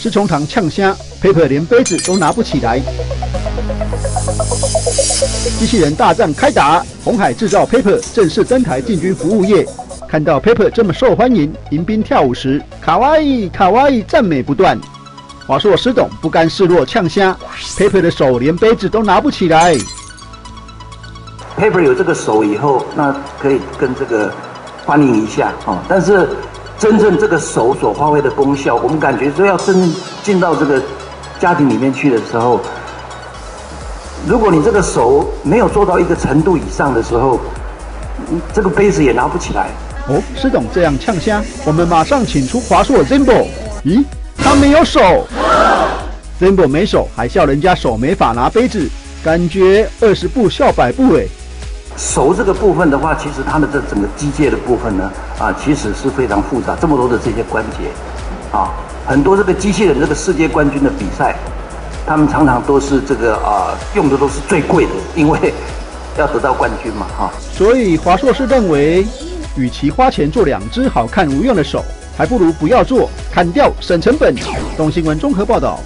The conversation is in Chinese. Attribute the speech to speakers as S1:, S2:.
S1: 石崇堂呛虾，Paper 连杯子都拿不起来。机器人大战开打，红海制造 Paper 正式登台进军服务业。看到 Paper 这么受欢迎，迎宾跳舞时，卡哇伊卡哇伊赞美不断。华硕师董不甘示弱呛虾，Paper 的手连杯子都拿不起来。
S2: Paper 有这个手以后，那可以跟这个欢迎一下哦。但是真正这个手所发挥的功效，我们感觉说要真进到这个家庭里面去的时候，如果你这个手没有做到一个程度以上的时候，这个杯子也拿不起来。
S1: 哦，施董这样呛虾，我们马上请出华硕 Zimbo。咦，他没有手，Zimbo 没手还笑人家手没法拿杯子，感觉二十步笑百步哎。
S2: 手这个部分的话，其实它的这整个机械的部分呢，啊，其实是非常复杂，这么多的这些关节，啊，很多这个机器人这个世界冠军的比赛，他们常常都是这个啊，用的都是最贵的，因为 要得到冠军嘛，哈。
S1: 所以华硕是认为，与其花钱做两只好看无用的手，还不如不要做，砍掉省成本。东新闻综合报道。